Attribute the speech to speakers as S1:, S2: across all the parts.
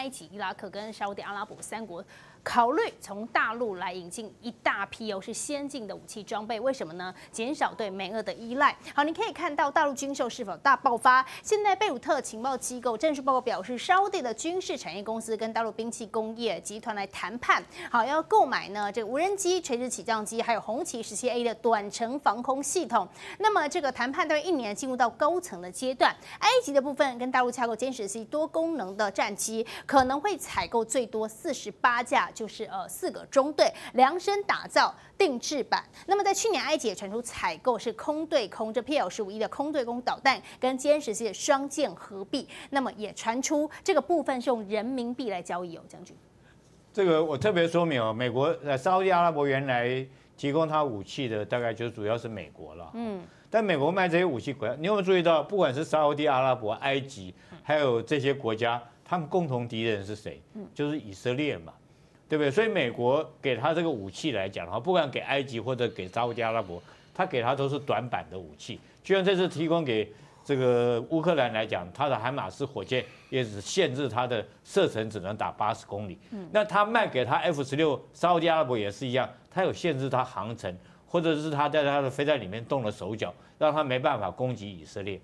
S1: 埃及、伊拉克跟沙特阿拉伯三国。考虑从大陆来引进一大批又是先进的武器装备，为什么呢？减少对美俄的依赖。好，你可以看到大陆军售是否大爆发。现在贝鲁特情报机构正式报告表示，沙特的军事产业公司跟大陆兵器工业集团来谈判，好要购买呢这个无人机、垂直起降机，还有红旗十七 A 的短程防空系统。那么这个谈判大概一年进入到高层的阶段。埃及的部分跟大陆洽购歼十 C 多功能的战机，可能会采购最多四十八架。就是呃四个中队量身打造定制版。那么在去年，埃及也传出采购是空对空这 PL 十五一的空对空导弹跟歼十 C 的双剑合璧。那么也传出这个部分是用人民币来交易哦，将军。
S2: 这个我特别说明哦，美国呃沙特阿拉伯原来提供他武器的大概就主要是美国了。嗯。但美国卖这些武器国家，你有没有注意到，不管是沙特阿拉伯、埃及，还有这些国家，他们共同敌人是谁？嗯，就是以色列嘛。对不对？所以美国给他这个武器来讲的话，不管给埃及或者给沙特阿拉伯，他给他都是短板的武器。就像这次提供给这个乌克兰来讲，他的海马斯火箭也只限制它的射程只能打八十公里。嗯，那他卖给他 F 十六，沙特阿拉伯也是一样，他有限制它航程，或者是他在他的飞弹里面动了手脚，让他没办法攻击以色列。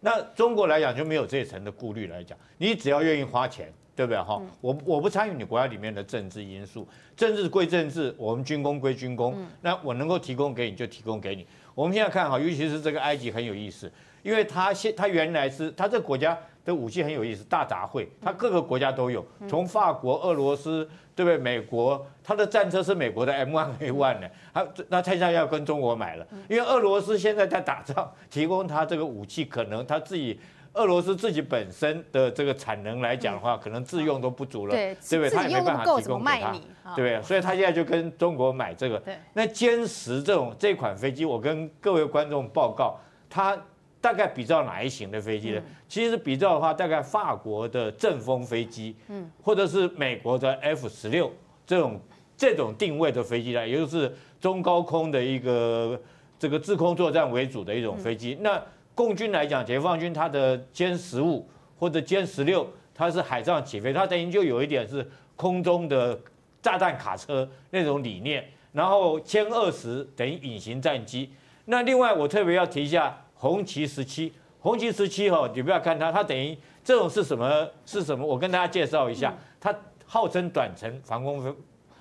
S2: 那中国来讲就没有这层的顾虑来讲，你只要愿意花钱。对不对哈？我我不参与你国家里面的政治因素，政治归政治，我们军工归军工。那我能够提供给你就提供给你。我们现在看哈，尤其是这个埃及很有意思，因为它现它原来是它这个国家的武器很有意思，大杂烩，它各个国家都有，从法国、俄罗斯，对不对？美国，它的战车是美国的 M1 A1 的，它那现在要跟中国买了，因为俄罗斯现在在打仗，提供它这个武器，可能它自己。俄罗斯自己本身的这个产能来讲的话，可能自用都不足了，对不对？他也没办法提供给他，对不对？所以他现在就跟中国买这个。那歼十这种这款飞机，我跟各位观众报告，它大概比较哪一型的飞机呢？其实比较的话，大概法国的阵风飞机，嗯，或者是美国的 F 十六这种这种定位的飞机呢，也就是中高空的一个这个制空作战为主的一种飞机。那共军来讲，解放军它的歼十五或者歼十六，它是海上起飞，它等于就有一点是空中的炸弹卡车那种理念。然后歼二十等于隐形战机。那另外我特别要提一下红旗十七，红旗十七哈，你不要看它，它等于这种是什么？是什么？我跟大家介绍一下，它号称短程防空，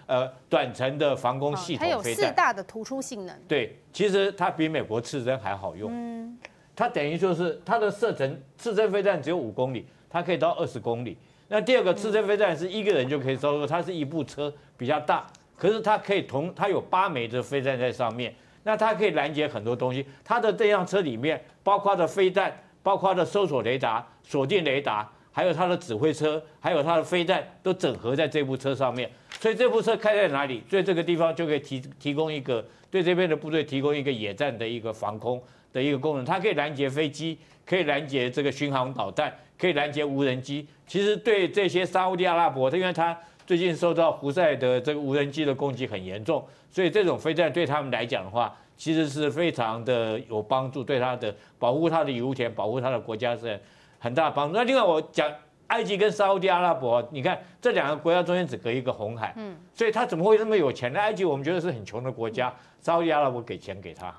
S2: 呃，短程的防空系统，它
S1: 有四大的突出性能。
S2: 对，其实它比美国刺针还好用。嗯。它等于就是它的射程，刺针飞弹只有五公里，它可以到二十公里。那第二个刺针飞弹是一个人就可以操作，它是一部车比较大，可是它可以同它有八枚的飞弹在上面，那它可以拦截很多东西。它的这辆车里面包括的飞弹，包括的搜索雷达、锁定雷达，还有它的指挥车，还有它的飞弹都整合在这部车上面。所以这部车开在哪里，所以这个地方就可以提提供一个对这边的部队提供一个野战的一个防空。的一个功能，它可以拦截飞机，可以拦截这个巡航导弹，可以拦截无人机。其实对这些沙地阿拉伯，因为它最近受到胡塞的这个无人机的攻击很严重，所以这种飞弹对他们来讲的话，其实是非常的有帮助，对他的保护他的油田，保护他的国家是很大帮助。那另外我讲，埃及跟沙地阿拉伯，你看这两个国家中间只隔一个红海，嗯，所以他怎么会那么有钱呢？埃及我们觉得是很穷的国家，沙地阿拉伯给钱给他。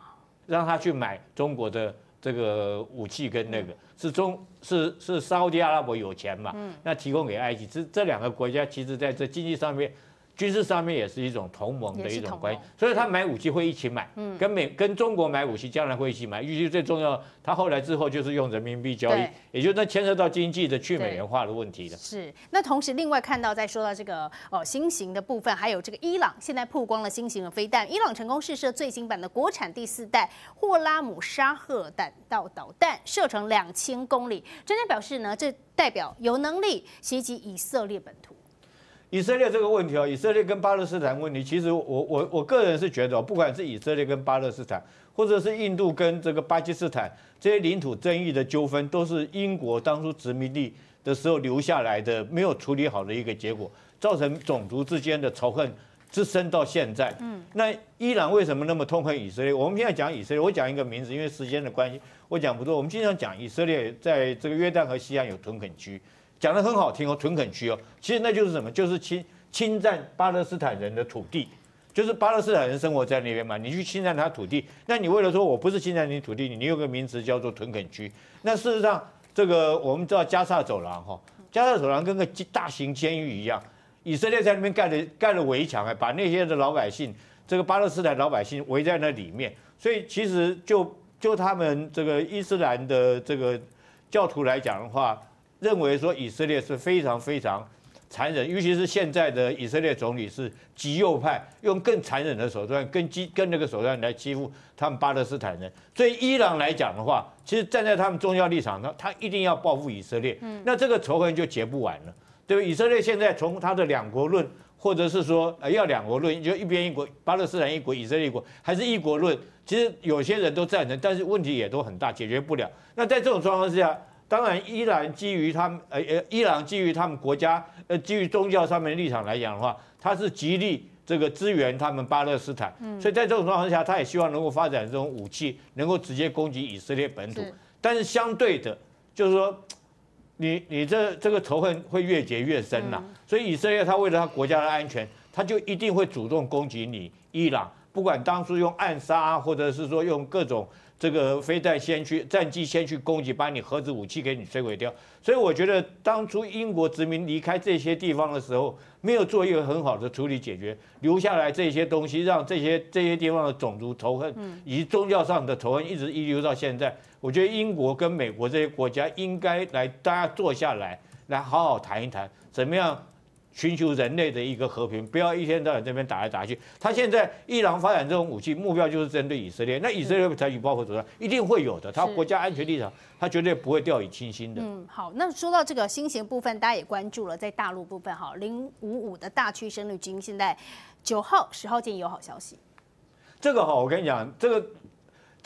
S2: 让他去买中国的这个武器跟那个是中是是沙特阿拉伯有钱嘛？那提供给埃及，这这两个国家其实在这经济上面。军事上面也是一种同盟的一种关系，所以他买武器会一起买，嗯跟美跟中国买武器将来会一起买。尤其最重要，他后来之后就是用人民币交易，也就那牵涉到经济的去美元化的问题了。
S1: 是，那同时另外看到在说到这个呃新型的部分，还有这个伊朗现在曝光了新型的飞弹，伊朗成功试射最新版的国产第四代霍拉姆沙赫弹道导弹，射程两千公里。专家表示呢，这代表有能力袭击以色列本土。
S2: 以色列这个问题哦，以色列跟巴勒斯坦问题，其实我我我个人是觉得，不管是以色列跟巴勒斯坦，或者是印度跟这个巴基斯坦这些领土争议的纠纷，都是英国当初殖民地的时候留下来的没有处理好的一个结果，造成种族之间的仇恨滋生到现在。嗯，那伊朗为什么那么痛恨以色列？我们现在讲以色列，我讲一个名字，因为时间的关系，我讲不多。我们经常讲以色列在这个约旦河西岸有屯垦区。讲的很好听哦，屯垦区哦，其实那就是什么？就是侵侵占巴勒斯坦人的土地，就是巴勒斯坦人生活在那边嘛，你去侵占他土地，那你为了说我不是侵占你土地，你有个名词叫做屯垦区。那事实上，这个我们知道加沙走廊哈，加沙走廊跟个大型监狱一样，以色列在那边盖了盖了围墙，哎，把那些的老百姓，这个巴勒斯坦老百姓围在那里面，所以其实就就他们这个伊斯兰的这个教徒来讲的话。认为说以色列是非常非常残忍，尤其是现在的以色列总理是极右派，用更残忍的手段、更激、更那个手段来欺负他们巴勒斯坦人。所以伊朗来讲的话，其实站在他们宗教立场上，他一定要报复以色列。嗯，那这个仇恨就结不完了，对不对？以色列现在从他的两国论，或者是说呃要两国论，就一边一国，巴勒斯坦一国，以色列一国，还是一国论？其实有些人都赞成，但是问题也都很大，解决不了。那在这种状况之下。当然，伊朗基于他们，呃呃，伊朗基于他们国家，呃，基于宗教上面的立场来讲的话，他是极力这个支援他们巴勒斯坦。嗯。所以在这种状况下，他也希望能够发展这种武器，能够直接攻击以色列本土。但是相对的，就是说，你你这这个仇恨会越结越深了。所以以色列他为了他国家的安全，他就一定会主动攻击你伊朗，不管当初用暗杀，或者是说用各种。这个飞弹先去战机先去攻击，把你核子武器给你摧毁掉。所以我觉得当初英国殖民离开这些地方的时候，没有做一个很好的处理解决，留下来这些东西，让这些这些地方的种族仇恨以及宗教上的仇恨一直遗留到现在。我觉得英国跟美国这些国家应该来大家坐下来，来好好谈一谈，怎么样？寻求人类的一个和平，不要一天到晚这边打来打去。他现在伊朗发展这种武器，目标就是针对以色列。那以色列采取报复手段，一定会有的。他国家安全立场，他绝对不会掉以轻心的。
S1: 嗯，好。那说到这个新型部分，大家也关注了，在大陆部分哈，零五五的大区生力军现在九号、十号见有好消息。
S2: 这个哈，我跟你讲，这个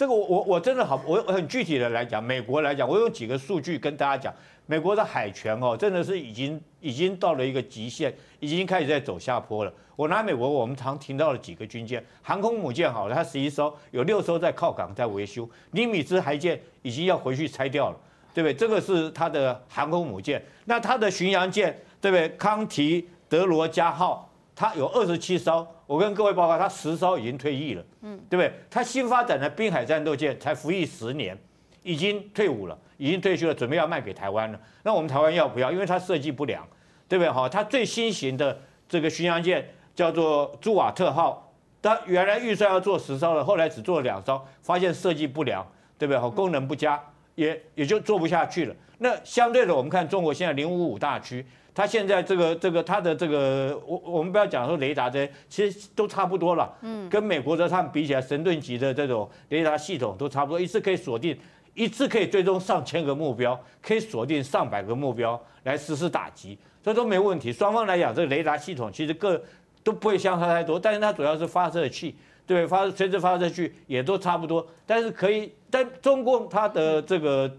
S2: 这个我我我真的好，我我很具体的来讲，美国来讲，我用几个数据跟大家讲。美国的海权哦，真的是已经已经到了一个极限，已经开始在走下坡了。我拿美国，我们常听到了几个军舰，航空母舰好了，它十一艘，有六艘在靠港在维修，尼米兹海舰已经要回去拆掉了，对不对？这个是它的航空母舰。那它的巡洋舰，对不对？康提德罗加号，它有二十七艘，我跟各位报告，它十艘已经退役了，嗯，对不对？它新发展的滨海战斗舰才服役十年，已经退伍了。已经退休了，准备要卖给台湾了。那我们台湾要不要？因为它设计不良，对不对？哈，它最新型的这个巡洋舰叫做朱瓦特号，它原来预算要做十艘的，后来只做了两艘，发现设计不良，对不对？哈，功能不佳，也也就做不下去了。那相对的，我们看中国现在零五五大区，它现在这个这个它的这个，我我们不要讲说雷达这些，其实都差不多了。嗯，跟美国的他们比起来，神盾级的这种雷达系统都差不多，一次可以锁定。一次可以追踪上千个目标，可以锁定上百个目标来实施打击，这都没问题。双方来讲，这个雷达系统其实各都不会相差太多，但是它主要是发射器，对发垂直发射器也都差不多。但是可以，但中共它的这个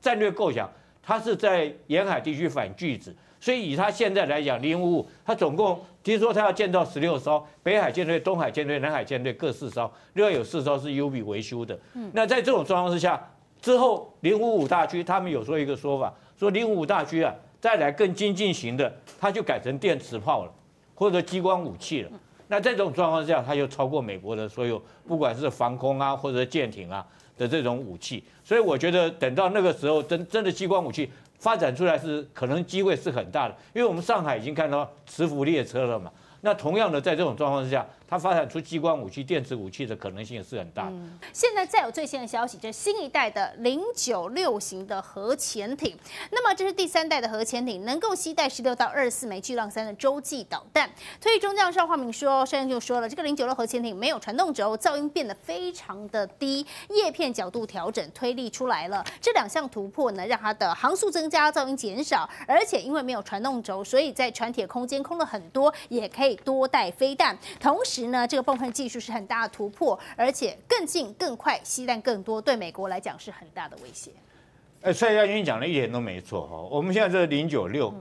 S2: 战略构想，它是在沿海地区反拒止，所以以它现在来讲，零五五它总共听说它要建造十六艘，北海舰队、东海舰队、南海舰队各四艘，另外有四艘是 U B 维修的。嗯，那在这种状况之下。之后，零五五大区他们有说一个说法，说零五五大区啊，再来更精进型的，它就改成电磁炮了，或者激光武器了。那这种状况下，它又超过美国的所有，不管是防空啊，或者舰艇啊的这种武器。所以我觉得，等到那个时候，真真的激光武器发展出来是可能机会是很大的，因为我们上海已经看到磁浮列车了嘛。那同样的，在这种状况之下。它发展出激光武器、电子武器的可能性也是很大。
S1: 现在再有最新的消息，这新一代的零九六型的核潜艇，那么这是第三代的核潜艇，能够携带十六到二十四枚巨浪三的洲际导弹。退役中将邵化明说，上任就说了，这个零九六核潜艇没有传动轴，噪音变得非常的低，叶片角度调整推力出来了。这两项突破呢，让它的航速增加，噪音减少，而且因为没有传动轴，所以在船体空间空了很多，也可以多带飞弹，同时。实呢，这个泵喷技术是很大的突破，而且更近、更快、吸弹更多，对美国来讲是很大的威胁。
S2: 哎，蔡将军讲的一点都没错哈。我们现在这零九六，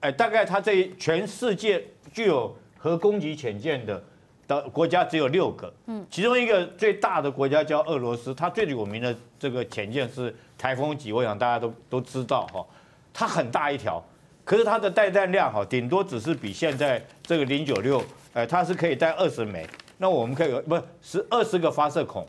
S2: 哎，大概它这全世界具有核攻击潜舰的的国家只有六个，嗯，其中一个最大的国家叫俄罗斯，它最有名的这个潜舰是台风级，我想大家都都知道哈，它很大一条，可是它的带弹量哈，顶多只是比现在这个零九六，呃，它是可以带二十枚，那我们可以不是二十个发射孔，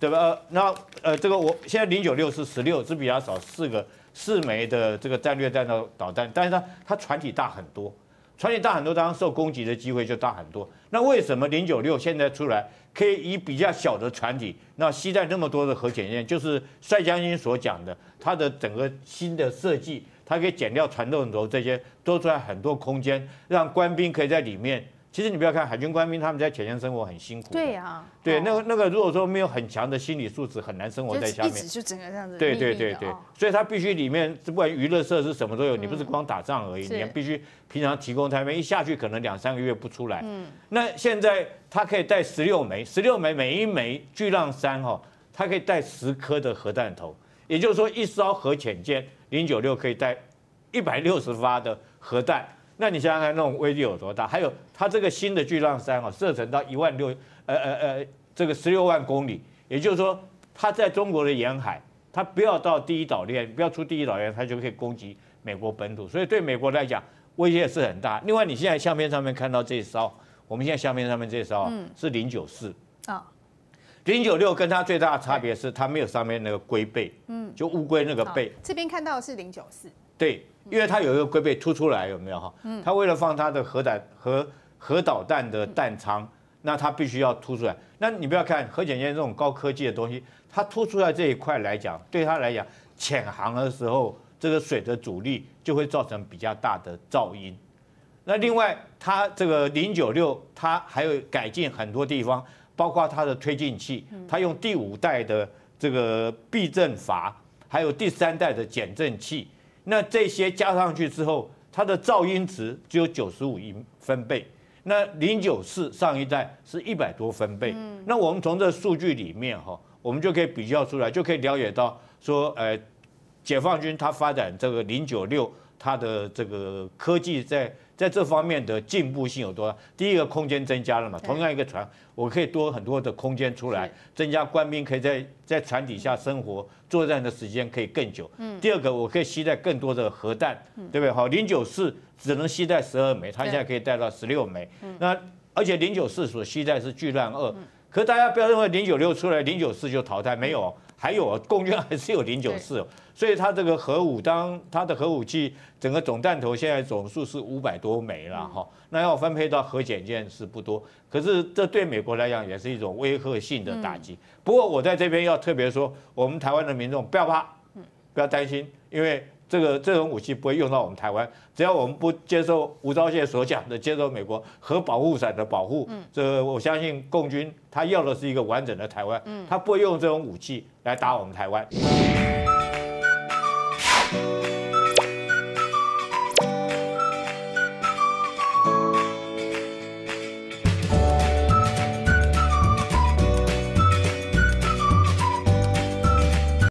S2: 对吧？呃，那呃，这个我现在零九六是十六，是比较少四个四枚的这个战略弹道导弹，但是它它船体大很多，船体大很多，当然受攻击的机会就大很多。那为什么零九六现在出来可以以比较小的船体，那携带那么多的核潜舰？就是帅将军所讲的，它的整个新的设计。它可以减掉传动轴，这些多出来很多空间，让官兵可以在里面。其实你不要看海军官兵，他们在潜舰生活很辛苦。
S1: 对呀，
S2: 对，那个那个，如果说没有很强的心理素质，很难生活在下面。
S1: 就整个这样子。
S2: 对对对对，所以它必须里面不管娱乐设施什么都有，你不是光打仗而已，你必须平常提供他们，一下去可能两三个月不出来。嗯。那现在它可以带十六枚，十六枚每一枚巨浪三哈，它可以带十颗的核弹头，也就是说一艘核潜舰。零九六可以带一百六十发的核弹，那你想想看，那种威力有多大？还有它这个新的巨浪三啊，射程到一万六，呃呃呃，这个十六万公里，也就是说，它在中国的沿海，它不要到第一岛链，不要出第一岛链，它就可以攻击美国本土，所以对美国来讲威胁是很大。另外，你现在相片上面看到这艘，我们现在相片上面这艘是零九四啊。零九六跟它最大的差别是，它没有上面那个龟背，嗯，就乌龟那个背。
S1: 这边看到的是零九四。
S2: 对，因为它有一个龟背凸出来，有没有哈？嗯。它为了放它的核弹核核导弹的弹仓，那它必须要凸出来。那你不要看核潜舰这种高科技的东西，它凸出来这一块来讲，对它来讲，潜航的时候这个水的阻力就会造成比较大的噪音。那另外，它这个零九六，它还有改进很多地方。包括它的推进器，它用第五代的这个避震阀，还有第三代的减震器，那这些加上去之后，它的噪音值只有九十五分贝，那零九四上一代是一百多分贝。那我们从这数据里面哈，我们就可以比较出来，就可以了解到说，呃，解放军它发展这个零九六，它的这个科技在。在这方面的进步性有多大？第一个空间增加了嘛，同样一个船，我可以多很多的空间出来，增加官兵可以在在船底下生活作战的时间可以更久。嗯。第二个，我可以携带更多的核弹，对不对？好，零九四只能携带十二枚，它现在可以带到十六枚。嗯。那而且零九四所携带是巨浪二，可是大家不要认为零九六出来零九四就淘汰，没有。还有共军还是有零九四，所以它这个核武，当它的核武器整个总弹头现在总数是五百多枚了哈，那要分配到核潜舰是不多，可是这对美国来讲也是一种威吓性的打击。不过我在这边要特别说，我们台湾的民众不要怕，不要担心，因为。这个这种武器不会用到我们台湾，只要我们不接受吴钊燮所讲的接受美国核保护伞的保护，这我相信共军他要的是一个完整的台湾，他不会用这种武器来打我们台湾。